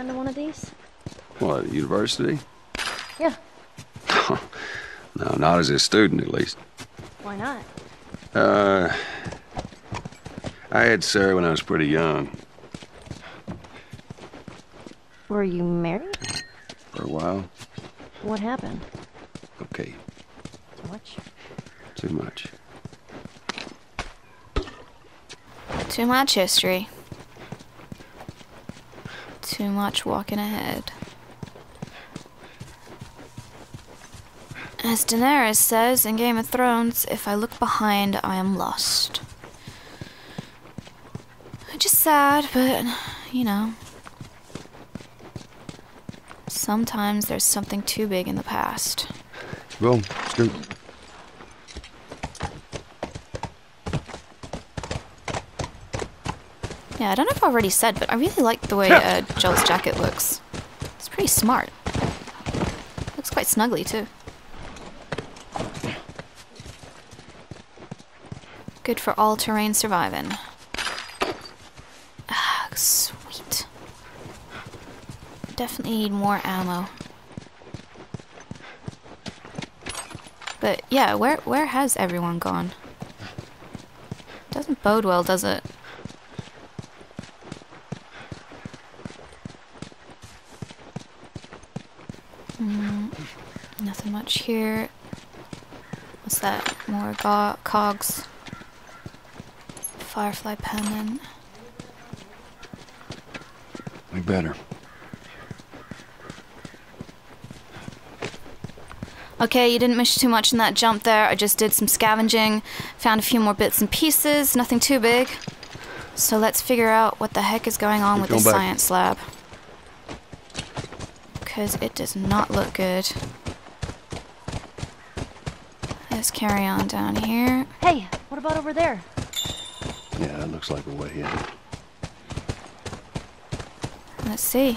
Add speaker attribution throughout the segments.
Speaker 1: been to one of these?
Speaker 2: What, university?
Speaker 1: Yeah.
Speaker 2: no, not as a student, at least.
Speaker 1: Why not?
Speaker 2: Uh, I had Sarah when I was pretty young.
Speaker 1: Were you married?
Speaker 2: For a while.
Speaker 1: What happened?
Speaker 2: Okay,
Speaker 1: Too much?
Speaker 2: too much.
Speaker 3: Too much history. Too much walking ahead. As Daenerys says in Game of Thrones, if I look behind, I am lost. Which is sad, but, you know. Sometimes there's something too big in the past.
Speaker 2: Go,
Speaker 3: Yeah, I don't know if I already said, but I really like the way uh, Joel's jacket looks. It's pretty smart. Looks quite snuggly, too. Good for all terrain surviving. Ah, sweet. Definitely need more ammo. But yeah, where where has everyone gone? Doesn't bode well, does it? Mm, nothing much here. What's that? More go- cogs. Firefly pendant.
Speaker 2: We better.
Speaker 3: Okay, you didn't miss too much in that jump there. I just did some scavenging, found a few more bits and pieces, nothing too big. So let's figure out what the heck is going on
Speaker 2: Keep
Speaker 3: with
Speaker 2: going
Speaker 3: the
Speaker 2: back.
Speaker 3: science lab. Because it does not look good. Let's carry on down here.
Speaker 1: Hey, what about over there?
Speaker 2: Yeah, that looks like a way in.
Speaker 3: Let's see.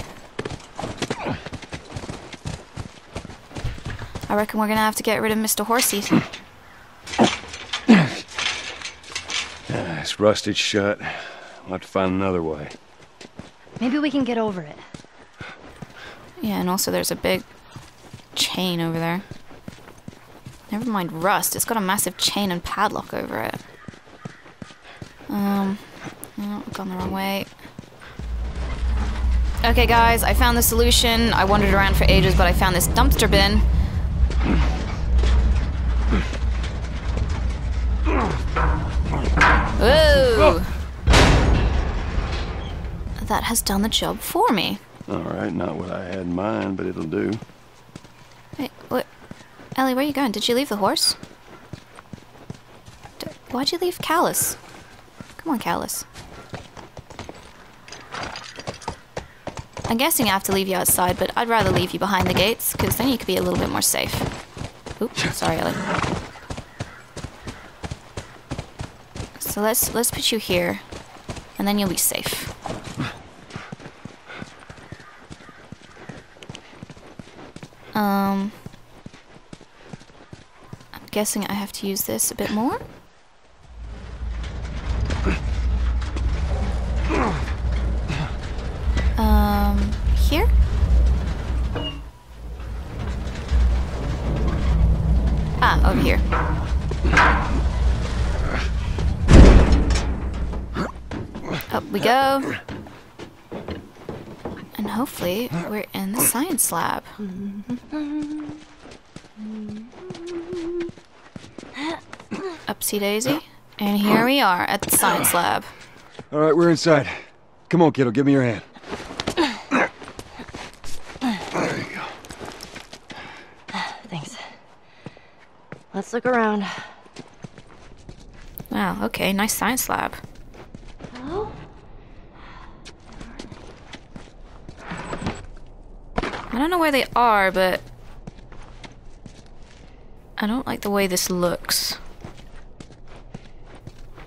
Speaker 3: I reckon we're gonna have to get rid of Mr. Horsey.
Speaker 2: It's rusted shut. We'll have to find another way.
Speaker 1: Maybe we can get over it.
Speaker 3: Yeah, and also there's a big chain over there. Never mind rust, it's got a massive chain and padlock over it. Um, no, I've gone the wrong way. Okay, guys, I found the solution. I wandered around for ages, but I found this dumpster bin. Whoa! That has done the job for me.
Speaker 2: All right, not what I had in mind, but it'll do.
Speaker 3: Wait, what? Ellie, where are you going? Did you leave the horse? D- why'd you leave Callus? Come on, Callus. I'm guessing I have to leave you outside, but I'd rather leave you behind the gates, because then you could be a little bit more safe. Oops, sorry, Ellie. So let's let's put you here, and then you'll be safe. Um, guessing I have to use this a bit more. Um, here? Ah, over here. Up we go. And hopefully we're in the science lab. Upsy daisy. And here we are at the science lab.
Speaker 2: All right, we're inside. Come on, kiddo, give me your hand. There you go.
Speaker 1: Thanks. Let's look around.
Speaker 3: Wow, okay, nice science lab.
Speaker 1: Hello?
Speaker 3: I don't know where they are, but I don't like the way this looks.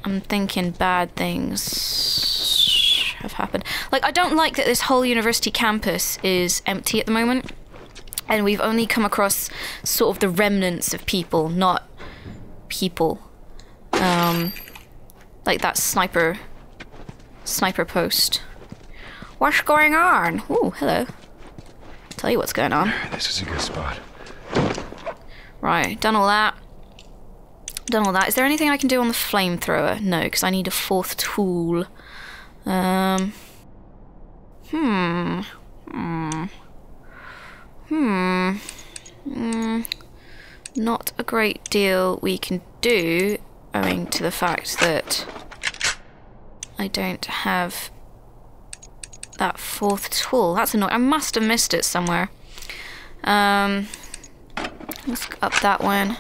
Speaker 3: I'm thinking bad things have happened. Like, I don't like that this whole university campus is empty at the moment. And we've only come across sort of the remnants of people, not people. Um, like that sniper, sniper post. What's going on? Ooh, hello. Tell you what's going on.
Speaker 2: This is a good spot.
Speaker 3: Right, done all that. Done all that. Is there anything I can do on the flamethrower? No, because I need a fourth tool. Um. Hmm. Hmm. Hmm. Hmm. Not a great deal we can do, owing to the fact that I don't have that fourth tool. That's annoying. I must have missed it somewhere. Um. Let's up that one.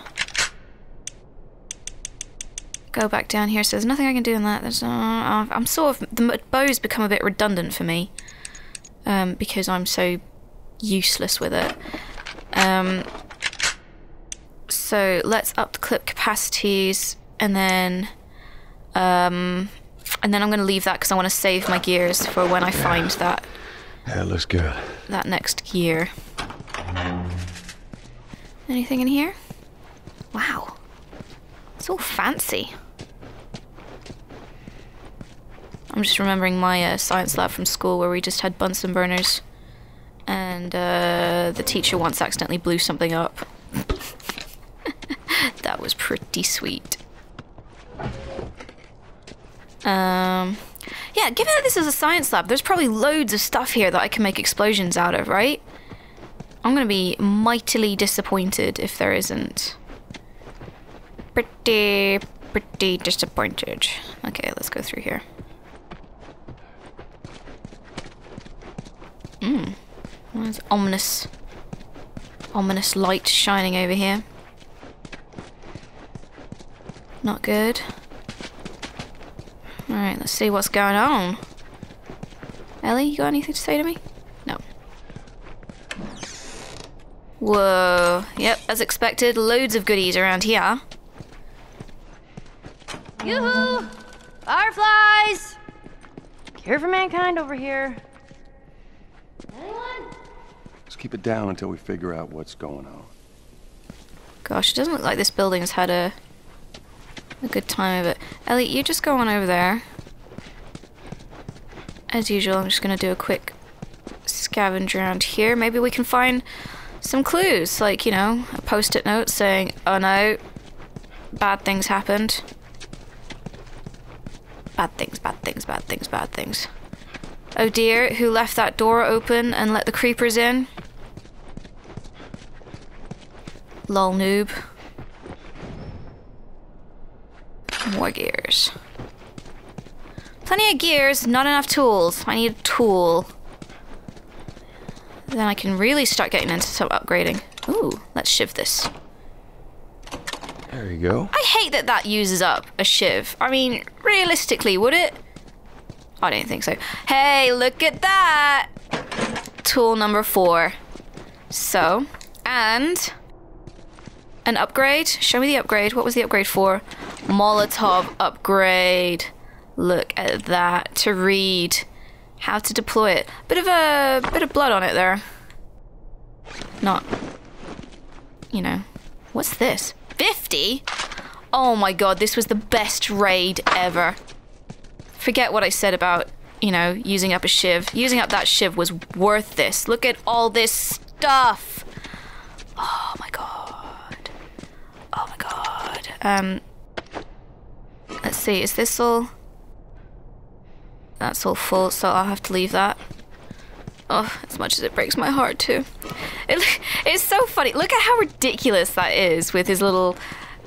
Speaker 3: Go back down here. So there's nothing I can do in that. There's, uh, I'm sort of the bows become a bit redundant for me um, because I'm so useless with it. Um, so let's up the clip capacities and then um, and then I'm going to leave that because I want to save my gears for when I find that
Speaker 2: Yeah, it looks good.
Speaker 3: that next gear. Anything in here? Wow. It's all fancy. I'm just remembering my uh, science lab from school where we just had Bunsen burners. And uh, the teacher once accidentally blew something up. that was pretty sweet. Um, yeah, given that this is a science lab, there's probably loads of stuff here that I can make explosions out of, right? I'm gonna be mightily disappointed if there isn't. Pretty, pretty disappointed. Okay, let's go through here. Mmm. There's ominous, ominous light shining over here. Not good. Alright, let's see what's going on. Ellie, you got anything to say to me? No. Whoa. Yep, as expected, loads of goodies around here.
Speaker 1: Yoo-hoo! Fireflies! Care for mankind over here. Anyone?
Speaker 2: Let's keep it down until we figure out what's going on.
Speaker 3: Gosh, it doesn't look like this building's had a a good time of it. Elliot, you just go on over there. As usual, I'm just gonna do a quick scavenge around here. Maybe we can find some clues, like, you know, a post-it note saying, oh no, bad things happened. Bad things, bad things, bad things, bad things. Oh dear, who left that door open and let the creepers in? Lol noob. More gears. Plenty of gears, not enough tools. I need a tool. Then I can really start getting into some upgrading. Ooh, let's shiv this.
Speaker 2: There you go.
Speaker 3: I hate that that uses up a shiv. I mean, realistically, would it? I don't think so. Hey, look at that! Tool number four. So, and an upgrade. Show me the upgrade. What was the upgrade for? Molotov upgrade. Look at that. To read. How to deploy it. Bit of a bit of blood on it there. Not, you know. What's this? 50? Oh my god, this was the best raid ever. Forget what I said about, you know, using up a shiv. Using up that shiv was worth this. Look at all this stuff. Oh my god. Um, let's see, is this all? That's all full, so I'll have to leave that. Oh, as much as it breaks my heart too. It, it's so funny. Look at how ridiculous that is with his little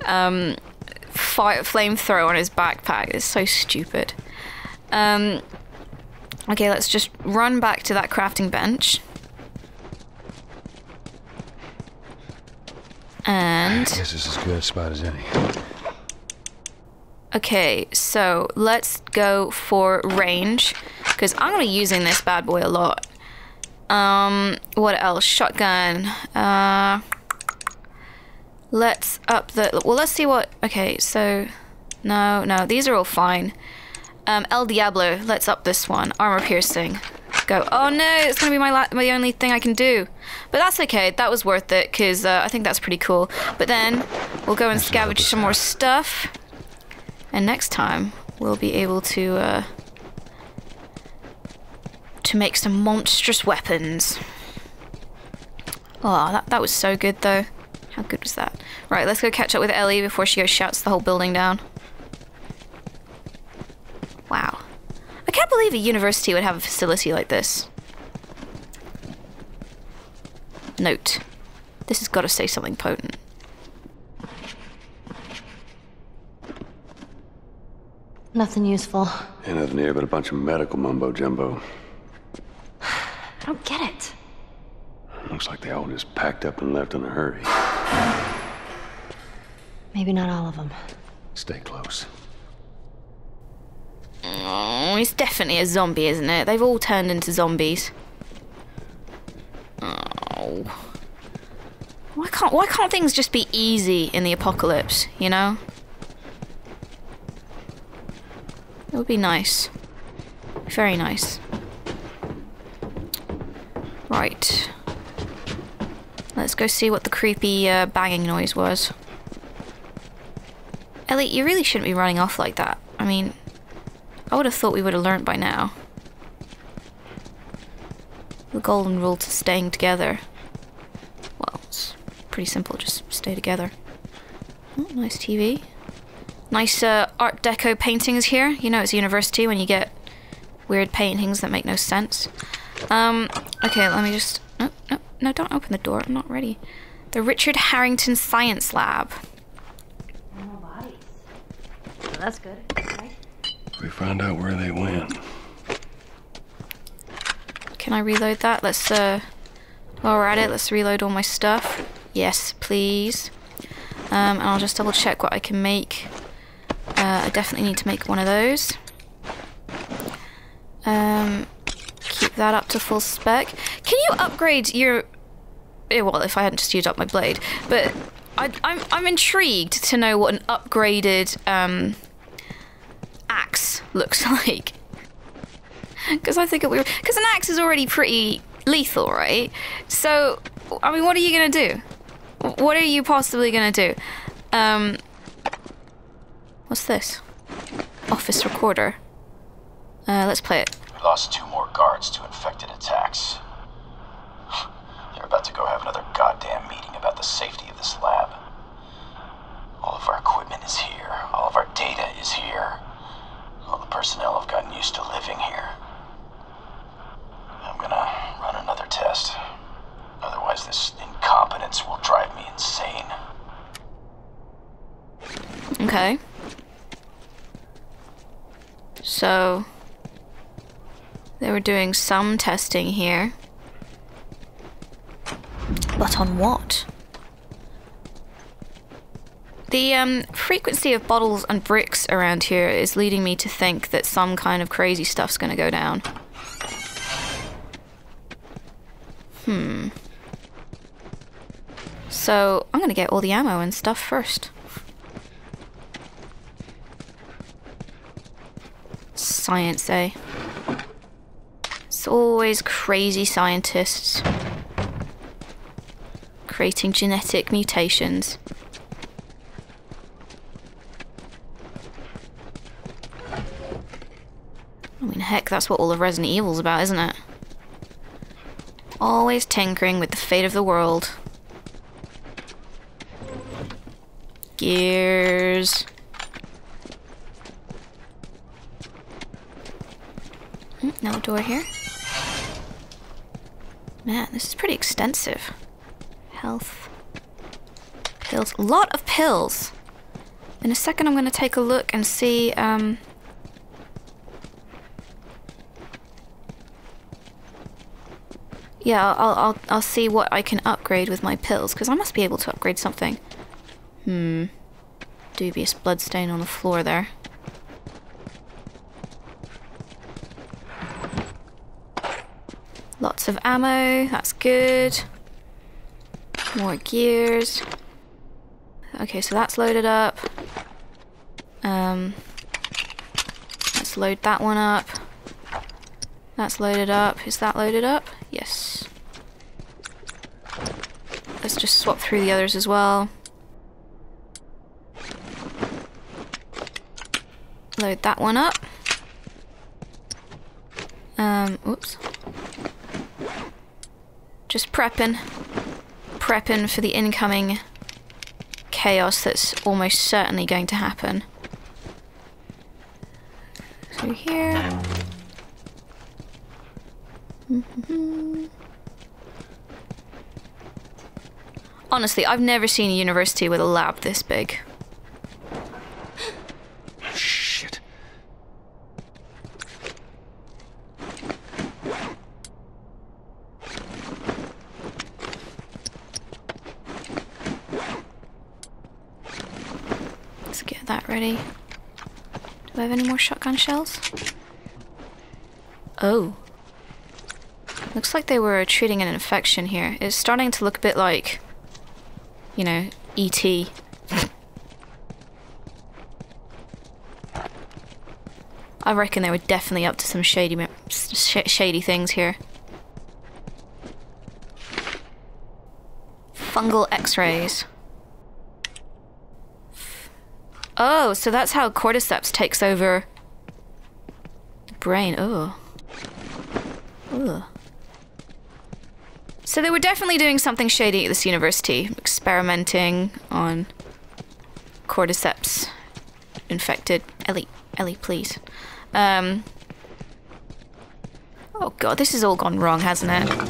Speaker 3: um, fire flamethrower on his backpack. It's so stupid. Um, okay, let's just run back to that crafting bench. And
Speaker 2: Guess this is as good a spot as any.
Speaker 3: Okay, so let's go for range because I'm gonna be using this bad boy a lot. Um, what else? Shotgun. Uh, let's up the. Well, let's see what. Okay, so no, no, these are all fine. Um, El Diablo. Let's up this one. Armor piercing. Go. Oh no, it's gonna be my la- my only thing I can do. But that's okay. That was worth it because uh, I think that's pretty cool. But then we'll go and scavenge some more stuff. And next time we'll be able to uh, to make some monstrous weapons. Oh, that, that was so good though. How good was that? Right, let's go catch up with Ellie before she goes shouts the whole building down. Wow. I can't believe a university would have a facility like this. Note. This has got to say something potent.
Speaker 1: Nothing useful.
Speaker 2: Ain't nothing here but a bunch of medical mumbo jumbo.
Speaker 1: I don't get it.
Speaker 2: Looks like they all just packed up and left in a hurry.
Speaker 1: Maybe not all of them.
Speaker 2: Stay close.
Speaker 3: It's definitely a zombie, isn't it? They've all turned into zombies. Oh. Why can't why can't things just be easy in the apocalypse, you know? It would be nice. Very nice. Right. Let's go see what the creepy uh, banging noise was. Ellie, you really shouldn't be running off like that. I mean, I would have thought we would have learned by now. The golden rule to staying together. Well, it's pretty simple, just stay together. Oh, nice TV. Nice uh, Art Deco paintings here. You know it's a university when you get weird paintings that make no sense. Um, okay, let me just... No, no, no, don't open the door. I'm not ready. The Richard Harrington Science Lab.
Speaker 1: Bodies. that's good?
Speaker 2: We find out where they went.
Speaker 3: Can I reload that? Let's, uh, while we're at it, let's reload all my stuff. Yes, please. Um, and I'll just double check what I can make. Uh, I definitely need to make one of those. Um, keep that up to full spec. Can you upgrade your... eh, Well, if I hadn't just used up my blade. But I, I'm, I'm intrigued to know what an upgraded um, axe looks like. Because I think it would... Because an axe is already pretty lethal, right? So, I mean, what are you going to do? What are you possibly going to do? Um, what's this? Office recorder. Uh, let's play it.
Speaker 4: We lost two more guards to infected attacks. They're about to go have another goddamn meeting about the safety of this lab. All of our equipment is here. All of our data is here. All the personnel have gotten used to living here. I'm gonna run another test. Otherwise, this incompetence will drive me insane.
Speaker 3: Okay. So, they were doing some testing here. But on what? The um, frequency of bottles and bricks around here is leading me to think that some kind of crazy stuff's gonna go down. Hmm. So, I'm gonna get all the ammo and stuff first. Science, eh? It's always crazy scientists creating genetic mutations. Heck, that's what all of Resident Evil's about, isn't it? Always tinkering with the fate of the world. Gears. Hmm, No door here. Man, this is pretty extensive. Health. Pills. A lot of pills. In a second, I'm going to take a look and see. Um, yeah, I'll, I'll, I'll see what I can upgrade with my pills, because I must be able to upgrade something. Hmm. Dubious bloodstain on the floor there. Lots of ammo, that's good. More gears. Okay, so that's loaded up. Um, let's load that one up. That's loaded up. Is that loaded up? Yes. Let's just swap through the others as well. Load that one up. Um, oops. Just prepping. Prepping for the incoming chaos that's almost certainly going to happen. So here. Honestly, I've never seen a university with a lab this big.
Speaker 2: Shit.
Speaker 3: Let's get that ready. Do I have any more shotgun shells? Oh. Looks like they were treating an infection here. It's starting to look a bit like, you know, E.T. I reckon they were definitely up to some shady, sh- shady things here. Fungal X-rays. Oh, so that's how cordyceps takes over brain. Oh. Ugh. So they were definitely doing something shady at this university, experimenting on cordyceps infected. Ellie, Ellie, please. Um. Oh god, this has all gone wrong, hasn't it?
Speaker 2: At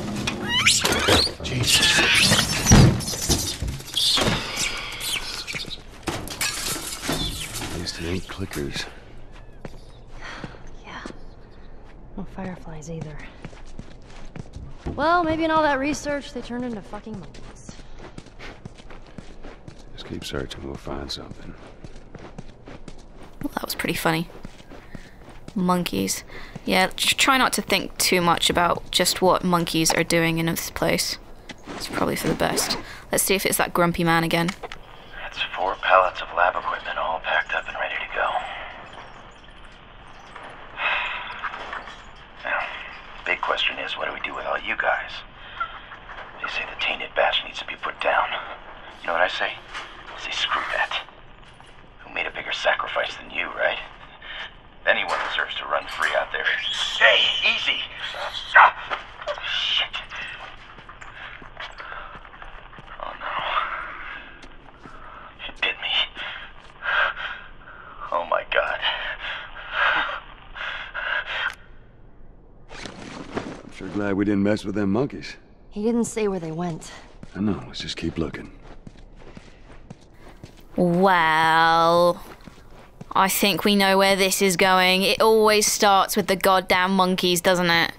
Speaker 2: least it ain't clickers.
Speaker 1: Yeah. No fireflies either. Well, maybe in all that research, they turned into fucking monkeys.
Speaker 2: Just keep searching, we'll find something.
Speaker 3: Well, that was pretty funny. Monkeys. Yeah, tr- try not to think too much about just what monkeys are doing in this place. It's probably for the best. Let's see if it's that grumpy man again.
Speaker 4: That's four pallets of lab equipment all packed up and ready to go. Big question is, what do we do with all you guys? They say the tainted batch needs to be put down. You know what I say? I say screw that. Who made a bigger sacrifice than you, right? Anyone deserves to run free out there. Hey, easy! Shit. Oh no. It bit me. Oh my god.
Speaker 2: I'm sure glad we didn't mess with them monkeys.
Speaker 1: He didn't say where they went.
Speaker 2: I know, let's just keep looking.
Speaker 3: Well, I think we know where this is going. It always starts with the goddamn monkeys, doesn't it?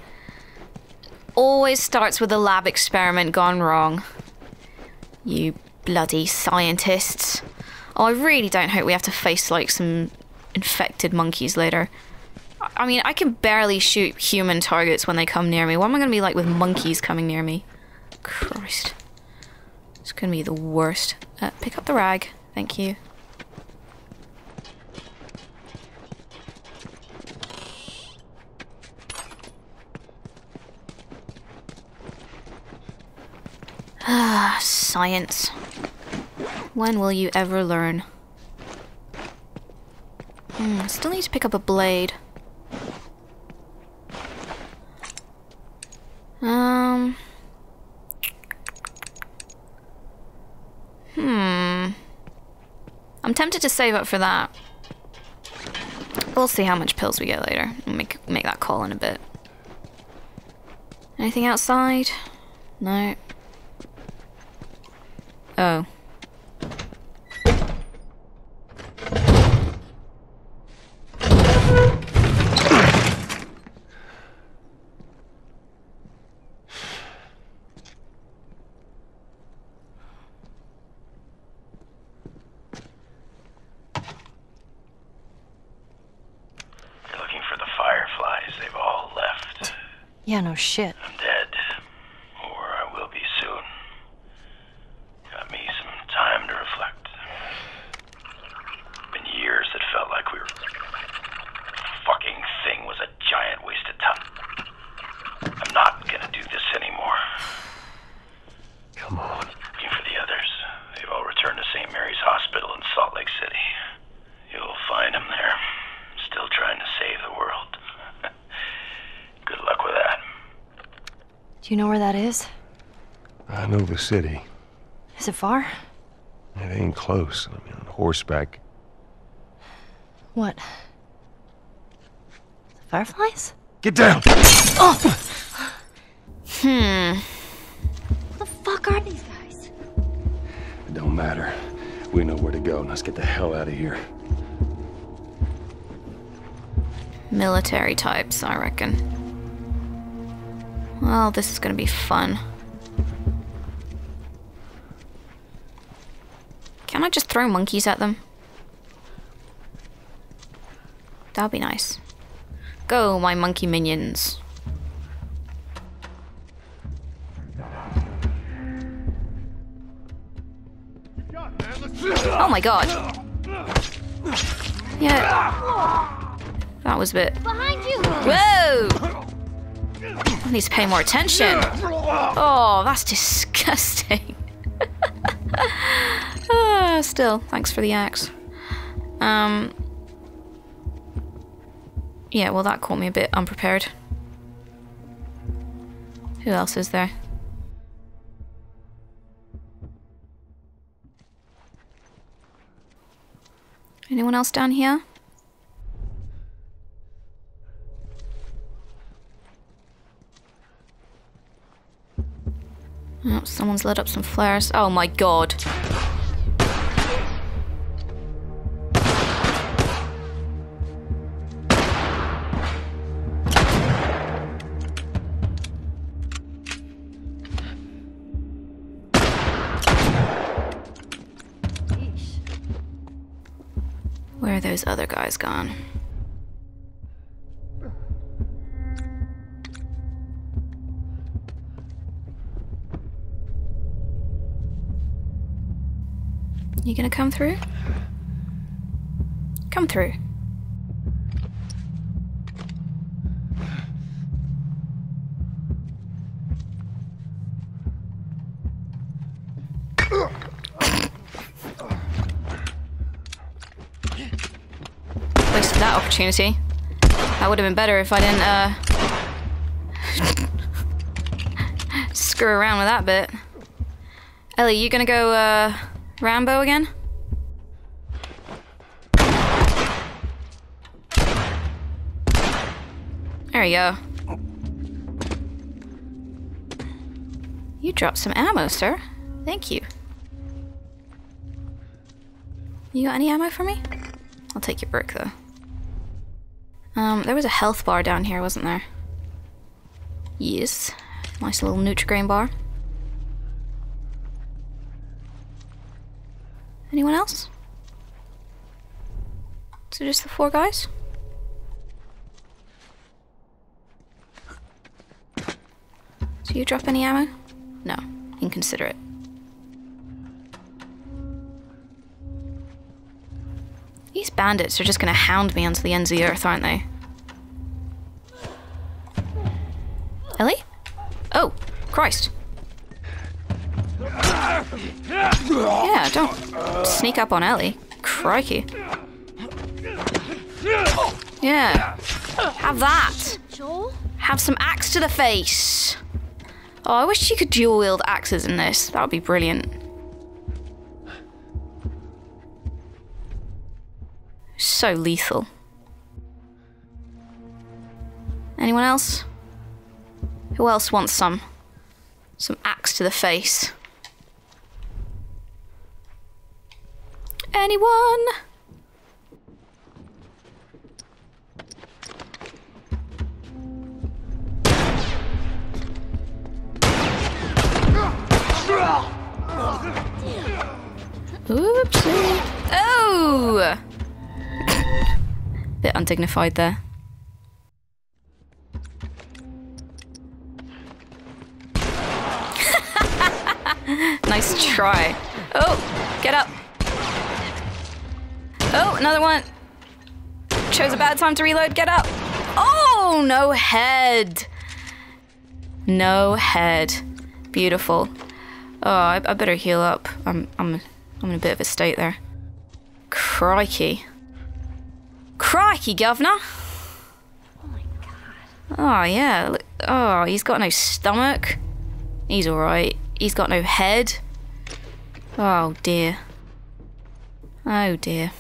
Speaker 3: Always starts with a lab experiment gone wrong. You bloody scientists. Oh, I really don't hope we have to face like some infected monkeys later. I- mean, I can barely shoot human targets when they come near me. What am I going to be like with monkeys coming near me? Christ. It's going to be the worst. Uh, pick up the rag. Thank you. Ah, science. When will you ever learn? Hmm, I still need to pick up a blade. Um. Hmm. I'm tempted to save up for that. We'll see how much pills we get later. We'll make make that call in a bit. Anything outside? No. Oh.
Speaker 4: You're looking for the fireflies. They've all left.
Speaker 1: Yeah, no shit.
Speaker 4: I'm dead. Or I will be soon. Got me some time to reflect. Been years that felt like we were. Fucking thing was a giant waste of time. I'm not gonna do this anymore.
Speaker 2: Come on.
Speaker 4: Looking for the others. They've all returned to St. Mary's Hospital in Salt Lake City. You'll find them there. Still trying to save the world. Good luck with that.
Speaker 1: Do you know where that is?
Speaker 2: I know the city.
Speaker 1: Is it far?
Speaker 2: It ain't close. I mean, on horseback.
Speaker 1: What? The fireflies?
Speaker 2: Get down! Oh!
Speaker 3: Hmm.
Speaker 1: What the fuck are these guys?
Speaker 2: It don't matter. We know where to go. Let's get the hell out of here.
Speaker 3: Military types, I reckon. Well, this is gonna be fun. Can I just throw monkeys at them? That'll be nice. Go, my monkey minions. Oh my god. Yeah. That was a bit.
Speaker 1: Behind you!
Speaker 3: Whoa! I need to pay more attention. Oh, that's disgusting. Ah, still, thanks for the axe. Um. Yeah, well, that caught me a bit unprepared. Who else is there? Anyone else down here? Oh, someone's lit up some flares. Oh my god. Where are those other guys gone? You gonna come through? Come through. Wasted that opportunity. That would have been better if I didn't, uh. screw around with that bit. Ellie, you gonna go, uh. Rambo again? There you go. You dropped some ammo, sir. Thank you. You got any ammo for me? I'll take your brick, though. Um, there was a health bar down here, wasn't there? Yes. Nice little Nutrigrain bar. Anyone else? So just the four guys? Do you drop any ammo? No. Inconsiderate. These bandits are just gonna hound me onto the ends of the earth, aren't they? Ellie? Oh, Christ. Yeah, don't sneak up on Ellie. Crikey. Yeah. Have that. Have some axe to the face. Oh, I wish you could dual wield axes in this. That would be brilliant. So lethal. Anyone else? Who else wants some? Some axe to the face. Anyone? Oopsie. Oh! Bit undignified there. nice try. Oh, get up. Oh, another one. Chose a bad time to reload. Get up. Oh, no head. No head. Beautiful. Oh, I, I better heal up. I'm, I'm, I'm in a bit of a state there. Crikey. Crikey, governor.
Speaker 1: Oh my god.
Speaker 3: Oh, yeah. Oh, he's got no stomach. He's alright. he's got no head. Oh dear. Oh dear.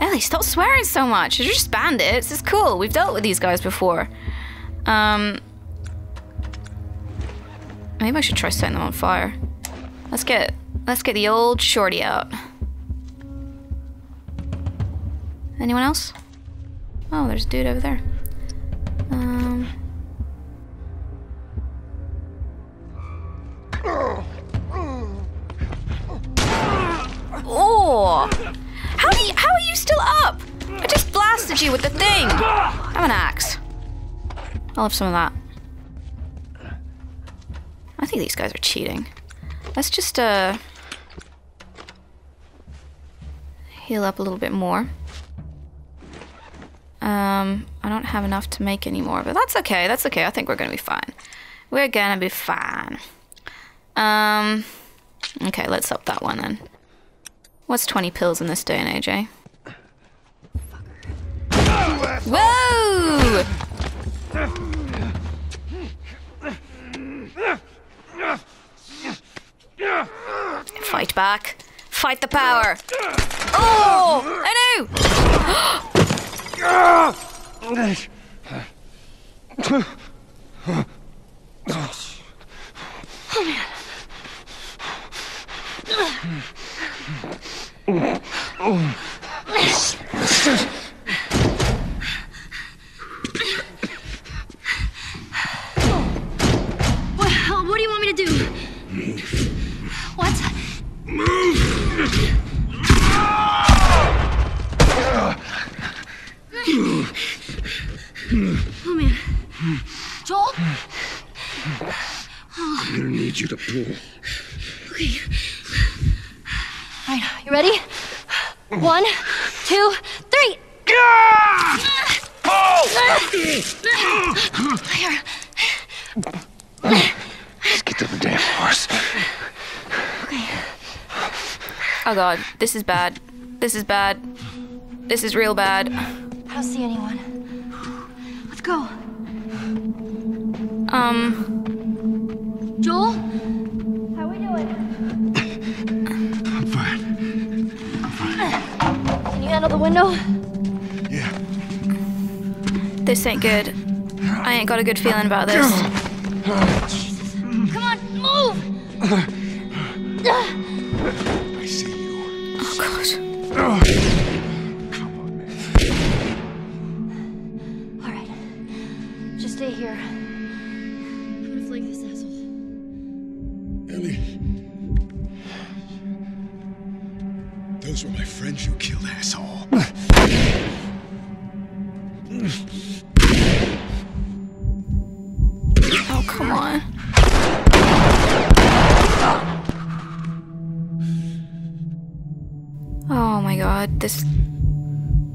Speaker 3: Ellie, stop swearing so much. They're just bandits. It's cool. We've dealt with these guys before. Um, maybe I should try setting them on fire. Let's get let's get the old shorty out. Anyone else? Oh, there's a dude over there. I'll have some of that. I think these guys are cheating. Let's just uh heal up a little bit more. Um, I don't have enough to make anymore, but that's okay. That's okay. I think we're gonna be fine. We're gonna be fine. Um, okay, let's up that one then. What's 20 pills in this day and age, eh? Whoa! Fight back. Fight the power. Oh! I know!
Speaker 1: What, What? Oh man. Joel?
Speaker 2: I'm gonna need you to pull.
Speaker 1: Okay. All right, you ready? One, two, three. Here. Ah! Oh! Ah!
Speaker 2: Just get to the damn horse.
Speaker 3: Oh god, this is bad. This is bad. This is real bad.
Speaker 1: I don't see anyone. Let's go.
Speaker 3: Um,
Speaker 1: Joel? How we doing?
Speaker 2: I'm fine.
Speaker 1: Can you handle the window?
Speaker 2: Yeah.
Speaker 3: this ain't good. I ain't got a good feeling about this.
Speaker 1: Come on, move!
Speaker 5: Those were my friends you killed, asshole.
Speaker 3: Oh, come on. Oh my god, this.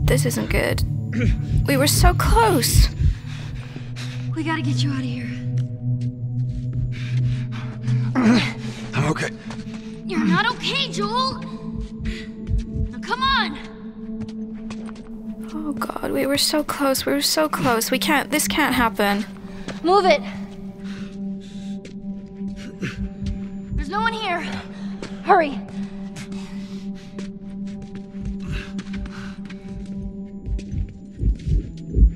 Speaker 3: This isn't good. We were so close.
Speaker 1: We gotta get you out of here.
Speaker 2: I'm okay.
Speaker 1: You're not okay, Joel!
Speaker 3: We were so close. We were so close. We can't. This can't happen.
Speaker 1: Move it! There's no one here. Hurry!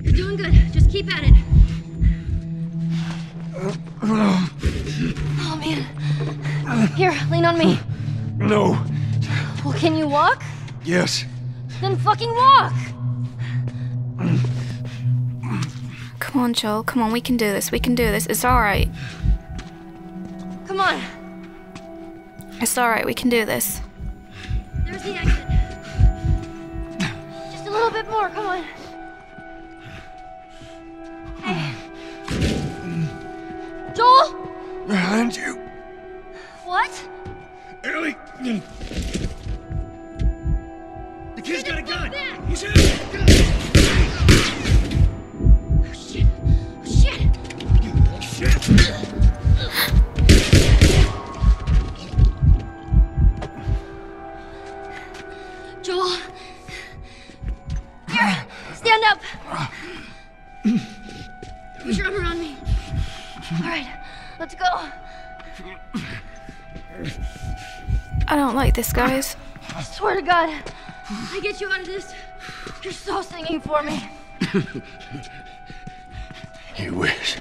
Speaker 1: You're doing good. Just keep at it. Oh man. Here, lean on me.
Speaker 2: No.
Speaker 1: Well, can you walk?
Speaker 2: Yes.
Speaker 1: Then fucking walk!
Speaker 3: Come on, Joel. Come on, we can do this. We can do this. It's alright.
Speaker 1: Come on.
Speaker 3: It's alright. We can do this.
Speaker 1: There's the exit. Just a little bit more. Come on. Hey. Joel?
Speaker 2: Behind you.
Speaker 1: What?
Speaker 5: Ellie! The kid's got a gun!
Speaker 1: back.
Speaker 5: He's got Joel. Here,
Speaker 1: stand up. Put your
Speaker 5: arm
Speaker 1: around me. All right, let's go.
Speaker 3: I don't like this, guys.
Speaker 1: I swear to God, I get you out of this. You're so singing for me.
Speaker 2: you wish.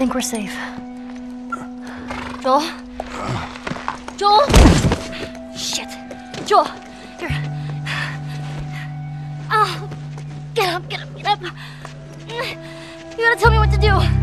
Speaker 1: think we're safe. Joel? Joel? Shit. Joel, here. Oh, get up, get up, get up. You gotta tell me what to do.